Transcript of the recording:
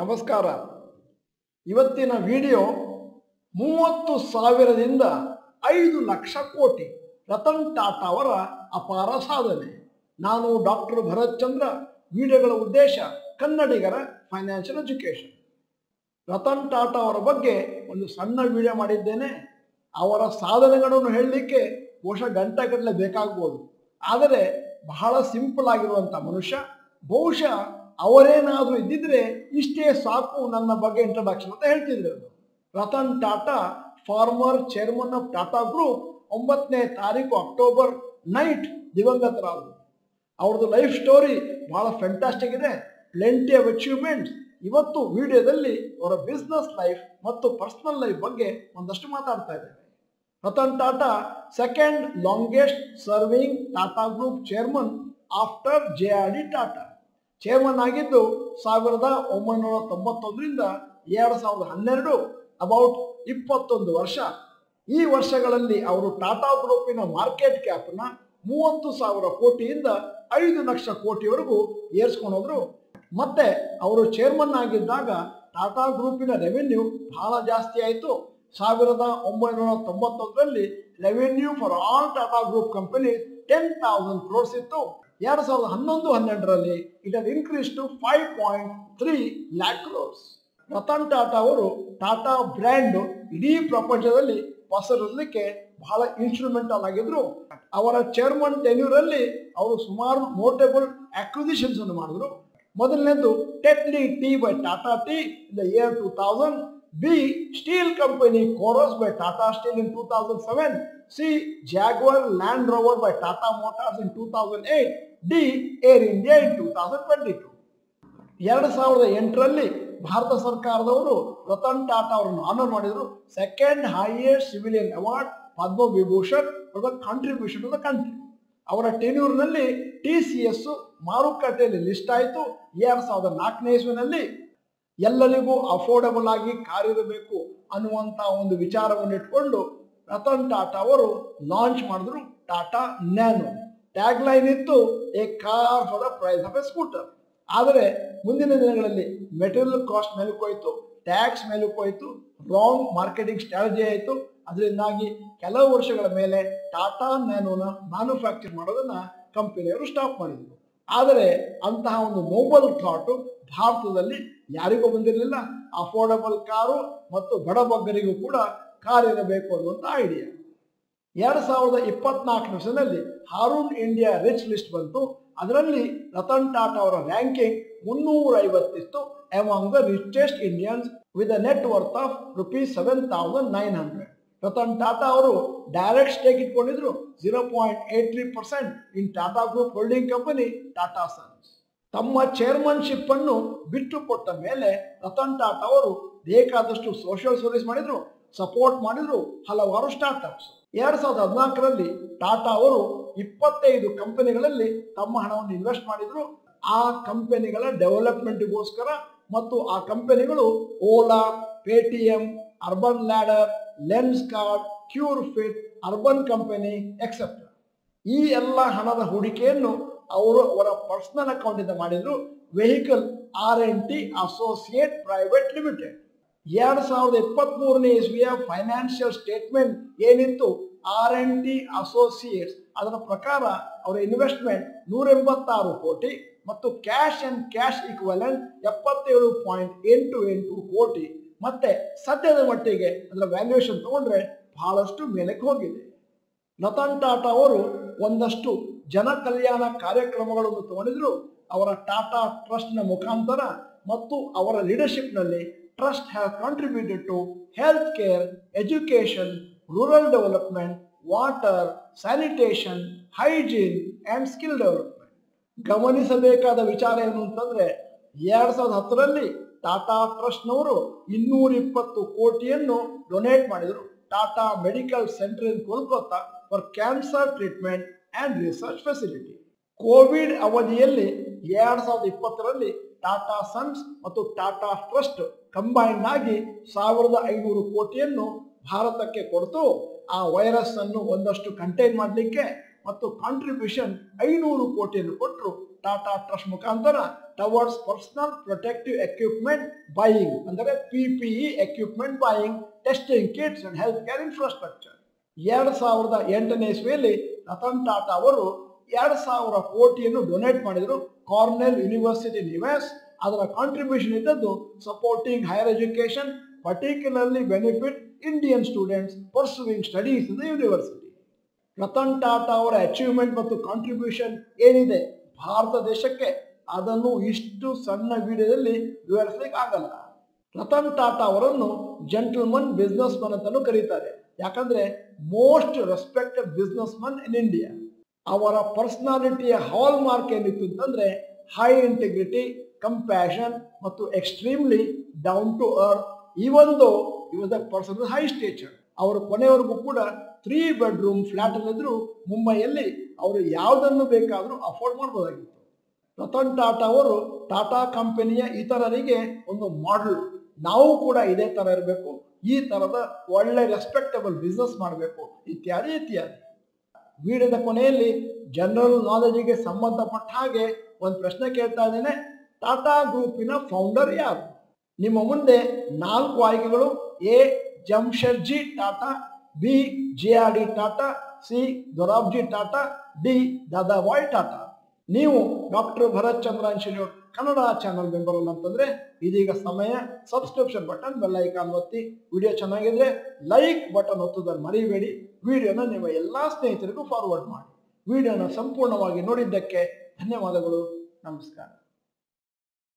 ನಮಸ್ಕಾರ. ಇವತ್ತಿನ ವಿಡಿಯೋ ಮೂವತ್ತು ಸಾವಿರದಿಂದ ಐದು ಲಕ್ಷ ಕೋಟಿ ರತನ್ ಟಾಟಾ ಅವರ ಅಪಾರ ಸಾಧನೆ. ನಾನು ಡಾಕ್ಟರ್ ಭರತ್ ಚಂದ್ರ, ವಿಡಿಯೋಗಳ ಉದ್ದೇಶ ಕನ್ನಡಿಗರ ಫೈನಾನ್ಷಿಯಲ್ ಎಜುಕೇಶನ್ ರತನ್ ಟಾಟಾ ಅವರ ಬಗ್ಗೆ ಒಂದು ಸಣ್ಣ ವಿಡಿಯೋ ಮಾಡಿದ್ದೇನೆ. ಅವರ ಸಾಧನೆಗಳನ್ನು ಹೇಳಲಿಕ್ಕೆ ಬಹುಶಃ ಗಂಟೆಗಟ್ಟಲೆ ಬೇಕಾಗ್ಬೋದು. ಆದರೆ ಬಹಳ ಸಿಂಪಲ್ ಆಗಿರುವಂಥ ಮನುಷ್ಯ, ಬಹುಶಃ ಅವರೇನಾದರೂ ಇದ್ದಿದ್ರೆ ಇಷ್ಟೇ ಸಾಕು ನನ್ನ ಬಗ್ಗೆ ಇಂಟ್ರಡಕ್ಷನ್ ಅಂತ ಹೇಳ್ತಿದ್ರು. ಅವರು. Ratan Tata former chairman of Tata group ಒಂಬತ್ತನೇ ತಾರೀಕು ಅಕ್ಟೋಬರ್ ನೈಟ್ ದಿವಂಗತರಾದರು. ಅವ್ರದ್ದು ಲೈಫ್ ಸ್ಟೋರಿ ಭಾಳ ಫ್ಯಾಂಟಾಸ್ಟಿಕ್ ಇದೆ. ಪ್ಲೆಂಟಿ ಆಫ್ ಅಚೀವ್ಮೆಂಟ್ಸ್ ಇವತ್ತು ವಿಡಿಯೋದಲ್ಲಿ ಅವರ ಬಿಸ್ನೆಸ್ ಲೈಫ್ ಮತ್ತು ಪರ್ಸನಲ್ ಲೈಫ್ ಬಗ್ಗೆ ಒಂದಷ್ಟು ಮಾತಾಡ್ತಾ ಇದ್ದೇವೆ Ratan Tata second longest serving Tata group chairman after J R D Tata chairman ಆಗಿದ್ದು ಸಾವಿರದ ಒಂಬೈನೂರ ತೊಂಬತ್ತೊಂದರಿಂದ ಎರಡು ಸಾವಿರದ ಹನ್ನೆರಡು ಅಬೌಟ್ ಇಪ್ಪತ್ತೊಂದು ವರ್ಷ. ಈ ವರ್ಷಗಳಲ್ಲಿ ಅವರು ಟಾಟಾ ಗ್ರೂಪಿನ ಮಾರ್ಕೆಟ್ ಕ್ಯಾಪ್ನ ಮೂವತ್ತು ಸಾವಿರ ಕೋಟಿಯಿಂದ ಐದು ಲಕ್ಷ ಕೋಟಿವರೆಗೂ ಏರ್ಸ್ಕೊಂಡೋದ್ರು. ಮತ್ತೆ ಅವರು ಚೇರ್ಮನ್ ಆಗಿದ್ದಾಗ ಟಾಟಾ ಗ್ರೂಪಿನ ರೆವೆನ್ಯೂ ಬಹಳ ಜಾಸ್ತಿ ಆಯಿತು. ಸಾವಿರದ ಒಂಬೈನೂರ ತೊಂಬತ್ತೊಂದರಲ್ಲಿ revenue for all Tata group company ten thousand crores ಇತ್ತು. ಎರಡು ಸಾವಿರದ ಹನ್ನೊಂದು, ಹನ್ನೆರಡರಲ್ಲಿ it has increase to five point three lakh crores Ratan Tata ಅವರು ಟಾಟಾ ಬ್ರ್ಯಾಂಡ್ ಇಡೀ ಪ್ರಪಂಚದಲ್ಲಿ ಪಸರಿಸಲಿಕ್ಕೆ ಬಹಳ ಇನ್ಸ್ಟ್ರೂಮೆಂಟಲ್ ಆಗಿದ್ರು. ಅವರ ಚೇರ್ಮನ್ ಟೆನ್ಯೂರಲ್ಲಿ ಅವರು ಸುಮಾರು ನೋಟೇಬಲ್ ಅಕ್ವಿಸಿಷನ್ಸ್ ಅನ್ನು ಮಾಡಿದ್ರು. ಮೊದಲನೇದು Tetley tea by Tata tea in the year two thousand B steel Company Corus by Tata steel in two thousand seven C Rover by Tata D Air India in two thousand twenty two ಎರಡು ಸಾವಿರದ ಎಂಟರಲ್ಲಿ ಭಾರತ ಸರ್ಕಾರದವರು ರತನ್ ಟಾಟಾ ಅವರನ್ನು honour ಮಾಡಿದರು. Second highest civilian award Padma Vibhushan for the contribution to the country ಅವರ ಟೆನ್ಯೂರ್ನಲ್ಲಿ T C S ಮಾರುಕಟ್ಟೆಯಲ್ಲಿ list ಆಯಿತು. ಎರಡು ಸಾವಿರದ ನಾಲ್ಕನೇ ಇಸ್ವಿನಲ್ಲಿ ಎಲ್ಲರಿಗೂ ಅಫೋರ್ಡಬಲ್ ಆಗಿ ಕಾರಿರಬೇಕು ಅನ್ನುವಂಥ ಒಂದು ವಿಚಾರವನ್ನು ಇಟ್ಕೊಂಡು ರತನ್ ಟಾಟಾ ಅವರು ಲಾಂಚ್ ಮಾಡಿದ್ರು ಟಾಟಾ ನ್ಯಾನೋ. ಟ್ಯಾಗ್ ಲೈನ್ ಇತ್ತು a car for the price of a scooter ಆದರೆ ಮುಂದಿನ ದಿನಗಳಲ್ಲಿ ಮೆಟೀರಿಯಲ್ ಕಾಸ್ಟ್ ಮೇಲೂ ಟ್ಯಾಕ್ಸ್ ಮೇಲೂ ರಾಂಗ್ ಮಾರ್ಕೆಟಿಂಗ್ ಸ್ಟ್ರಾಟಜಿ ಆಯಿತು. ಅದರಿಂದಾಗಿ ಕೆಲವು ವರ್ಷಗಳ ಮೇಲೆ ಟಾಟಾ ನ್ಯಾನೋನ ಮ್ಯಾನುಫ್ಯಾಕ್ಚರ್ ಮಾಡೋದನ್ನ ಕಂಪನಿಯವರು ಸ್ಟಾಪ್ ಮಾಡಿದರು. ಆದರೆ ಅಂತಹ ಒಂದು ಮೊಬೈಲ್ ಥಾಟು ಭಾರತದಲ್ಲಿ ಯಾರಿಗೂ ಬಂದಿರಲಿಲ್ಲ. ಅಫೋರ್ಡಬಲ್ ಕಾರು ಮತ್ತು ಬಡಬಗ್ಗರಿಗೂ ಕೂಡ ಕಾರ್ ಇರಬೇಕು ಅನ್ನುವಂಥ ಐಡಿಯಾ ಎರಡು ಸಾವಿರದ ಇಪ್ಪತ್ನಾಲ್ಕು ವರ್ಷದಲ್ಲಿ ಹಾರೂನ್ ಇಂಡಿಯಾ ರಿಚ್ ಲಿಸ್ಟ್ ಬಂತು. ಅದರಲ್ಲಿ ರತನ್ ಟಾಟಾ ಅವರ ರ್ಯಾಂಕಿಂಗ್ ಮುನ್ನೂರ ಐವತ್ತಿತ್ತು among the richest Indians with a net worth of rupees seven thousand nine hundred Ratan Tata ಅವರು ಡೈರೆಕ್ಟ್ ಸ್ಟೇಕ್ ಇಟ್ಕೊಂಡಿದ್ರು. Zero point eight three percent in Tata group holding company Tata Sons ತಮ್ಮ chairmanship ಅನ್ನು ಬಿಟ್ಟು ಕೊಟ್ಟ ಮೇಲೆ ರತನ್ ಟಾಟಾ ಅವರು ಬೇಕಾದಷ್ಟು social service ಮಾಡಿದ್ರು ಸಪೋರ್ಟ್ ಮಾಡಿದ್ರು, ಹಲವಾರು ಸ್ಟಾರ್ಟ್ಅಪ್ಸ್ ಎರಡ್ ಸಾವಿರದ ಹದಿನಾಲ್ಕರಲ್ಲಿ ಟಾಟಾ ಅವರು ಇಪ್ಪತ್ತೈದು ಕಂಪನಿಗಳಲ್ಲಿ ತಮ್ಮ ಹಣವನ್ನು ಇನ್ವೆಸ್ಟ್ ಮಾಡಿದ್ರು. ಆ ಕಂಪನಿಗಳ ಡೆವಲಪ್ಮೆಂಟ್ಗೋಸ್ಕರ ಮತ್ತು ಆ ಕಂಪನಿಗಳು Ola Paytm Urban Ladder Lenskart Curefit Urban Company etcetera ಈ ಎಲ್ಲ ಹಣದ ಹೂಡಿಕೆಯನ್ನು ಅವರು ಅವರ ಪರ್ಸನಲ್ ಅಕೌಂಟ್ ಇಂದ ಮಾಡಿದ್ರು vehicle R N T associate private limited ಎರಡ್ ಸಾವಿರದ ಇಪ್ಪತ್ತ್ ಮೂರನೇ ಇಸ್ವಿಯ ಫೈನಾನ್ಷಿಯಲ್ ಸ್ಟೇಟ್ಮೆಂಟ್ ಏನಿತ್ತು? ಆರ್ ಎನ್ ಟಿ ಅಸೋಸಿಯೇಟ್ಸ್ ಅದರ ಪ್ರಕಾರ ಅವರ ಇನ್ವೆಸ್ಟ್ಮೆಂಟ್ ನೂರ ಎಂಬತ್ತಾರು ಕೋಟಿ ಮತ್ತು ಕ್ಯಾಶ್ ಅಂಡ್ ಕ್ಯಾಶ್ ಇಕ್ವಲೆಂಟ್ ಎಪ್ಪತ್ತೇಳು ಪಾಯಿಂಟ್ ಎಂಟು ಎಂಟು ಕೋಟಿ. ಮತ್ತೆ ಸದ್ಯದ ಮಟ್ಟಿಗೆ ಅದರ ವ್ಯಾಲ್ಯೂಯೇಷನ್ ತಗೊಂಡ್ರೆ ಬಹಳಷ್ಟು ಮೇಲಕ್ಕೆ ಹೋಗಿದೆ. ರತನ್ ಟಾಟಾ ಅವರು ಒಂದಷ್ಟು ಜನ ಕಲ್ಯಾಣ ಕಾರ್ಯಕ್ರಮಗಳನ್ನು ತಗೊಂಡಿದ್ರು, ಅವರ ಟಾಟಾ ಟ್ರಸ್ಟ್ನ ಮುಖಾಂತರ ಮತ್ತು ಅವರ ಲೀಡರ್ಶಿಪ್ನಲ್ಲಿ trust have contributed to health care education rural development, water, sanitation, hygiene and skill development. ಗಮನಿಸಬೇಕಾದ ವಿಚಾರ ಏನು ಅಂತಂದ್ರೆ, ಎರಡು ಸಾವಿರದ ಹತ್ತರಲ್ಲಿ ಟಾಟಾ ಟ್ರಸ್ಟ್ನವರು ಇನ್ನೂರ ಇಪ್ಪತ್ತು ಕೋಟಿಯನ್ನು ಡೊನೇಟ್ ಮಾಡಿದರು. Tata medical centre in Kolkata for cancer treatment and research facility Covid ಅವಧಿಯಲ್ಲಿ ಎರಡ್ ಸಾವಿರದ ಇಪ್ಪತ್ತರಲ್ಲಿ ಟಾಟಾ ಸನ್ಸ್ ಮತ್ತು ಟಾಟಾ ಟ್ರಸ್ಟ್ ಕಂಬೈನ್ ಆಗಿ ಸಾವಿರದ ಐನೂರು ಕೋಟಿಯನ್ನು ಭಾರತಕ್ಕೆ ಕೊಡ್ತು. ಆ ವೈರಸ್ ಅನ್ನು ಒಂದಷ್ಟು ಕಂಟೈನ್ ಮಾಡಲಿಕ್ಕೆ ಮತ್ತು ಕಾಂಟ್ರಿಬ್ಯೂಷನ್ ಐನೂರು ಕೋಟಿಯನ್ನು ಕೊಟ್ಟರು ಟಾಟಾ ಟ್ರಸ್ಟ್ ಮುಖಾಂತರ towards personal protective equipment buying ಅಂದರೆ PPE equipment buying testing kits and health care infrastructure ಎರಡು ಸಾವಿರದ ಎಂಟನೇ ಇಸ್ವಿಯಲ್ಲಿ ರತನ್ ಟಾಟಾ ಅವರು ಎರಡು ಸಾವಿರ ಕೋಟಿಯನ್ನು ಡೊನೇಟ್ ಮಾಡಿದರು ಕಾರ್ನೆಲ್ ಯೂನಿವರ್ಸಿಟಿ ನಿವಾಸ್. ಅದರ ಕಾಂಟ್ರಿಬ್ಯೂಷನ್ ಇದ್ದದ್ದು supporting higher education particularly benefit Indian students pursuing studies in the university Ratan Tata ಅವರ ಅಚೀವ್ಮೆಂಟ್ ಮತ್ತು ಕಾಂಟ್ರಿಬ್ಯೂಷನ್ ಏನಿದೆ? ಭಾರತ ದೇಶಕ್ಕೆ ಅದನ್ನು ಇಷ್ಟು ಸಣ್ಣ ವಿಡಿಯೋದಲ್ಲಿ ವಿವರಿಸಲಿಕ್ಕೆ ಆಗಲ್ಲ ರತನ್ ಟಾಟಾ ಅವರನ್ನು ಜೆಂಟಲ್ಮನ್ ಬಿಸ್ನೆಸ್ ಮನ್ ಅಂತಲೂ ಕರೀತಾರೆ. ಯಾಕಂದ್ರೆ most respected businessman in India ಅವರ ಪರ್ಸನಾಲಿಟಿಯ ಹಾಲ್ ಮಾರ್ಕ್ ಏನಿತ್ತು ಅಂತಂದ್ರೆ ಹೈ ಇಂಟಿಗ್ರಿಟಿ ಕಂಪ್ಯಾಷನ್ ಮತ್ತು extremely down to earth even though he was a person high stature ಅವರು ಕೊನೆಯವರೆಗೂ ಕೂಡ ತ್ರೀ ಬೆಡ್ರೂಮ್ ಫ್ಲಾಟ್ ಅಲ್ಲಿದ್ರು ಮುಂಬೈಯಲ್ಲಿ ಅವರು ಯಾವುದನ್ನು ಬೇಕಾದರೂ ಅಫೋರ್ಡ್ ಮಾಡ್ಬೋದಾಗಿತ್ತು. ರತನ್ ಟಾಟಾ ಅವರು ಟಾಟಾ ಕಂಪನಿಯ ಇತರರಿಗೆ ಒಂದು ಮಾಡಲ್ ನಾವು ಕೂಡ ಇದೇ ತರ ಇರಬೇಕು, ಈ ತರದ ಒಳ್ಳೆ ರೆಸ್ಪೆಕ್ಟಬಲ್ ಬಿಸ್ನೆಸ್ ಮಾಡಬೇಕು, ಇತ್ಯಾದಿ ಇತ್ಯಾದಿ. ವಿಡಿಯೋದ ಕೊನೆಯಲ್ಲಿ ಜನರಲ್ ನಾಲೆಜಿಗೆ ಸಂಬಂಧಪಟ್ಟ ಹಾಗೆ ಒಂದು ಪ್ರಶ್ನೆ ಕೇಳ್ತಾ ಇದ್ದೇನೆ. ಟಾಟಾ ಗ್ರೂಪಿನ ಫೌಂಡರ್ ಯಾರು? ನಿಮ್ಮ ಮುಂದೆ ನಾಲ್ಕು ಆಯ್ಕೆಗಳು, A Jamshedji, Tata B J R D Tata C Dorabji Tata D Dadabhai Tata ನೀವು doctor Bharat Chandra institute Kannada channel member ಅಂತಂದ್ರೆ ಇದೀಗ ಸಮಯ ಸಬ್ಸ್ಕ್ರಿಪ್ಷನ್ ಬಟನ್ ಬೆಲ್ ಐಕಾನ್ ಒತ್ತಿ ವಿಡಿಯೋ ಚೆನ್ನಾಗಿದ್ರೆ ಲೈಕ್ ಬಟನ್ ಒತ್ತುವುದನ್ನು ಮರಿಬೇಡಿ. ವಿಡಿಯೋನ ನಿಮ್ಮ ಎಲ್ಲಾ ಸ್ನೇಹಿತರಿಗೂ ಫಾರ್ವರ್ಡ್ ಮಾಡಿ. ವಿಡಿಯೋನ ಸಂಪೂರ್ಣವಾಗಿ ನೋಡಿದ್ದಕ್ಕೆ ಧನ್ಯವಾದಗಳು. ನಮಸ್ಕಾರ.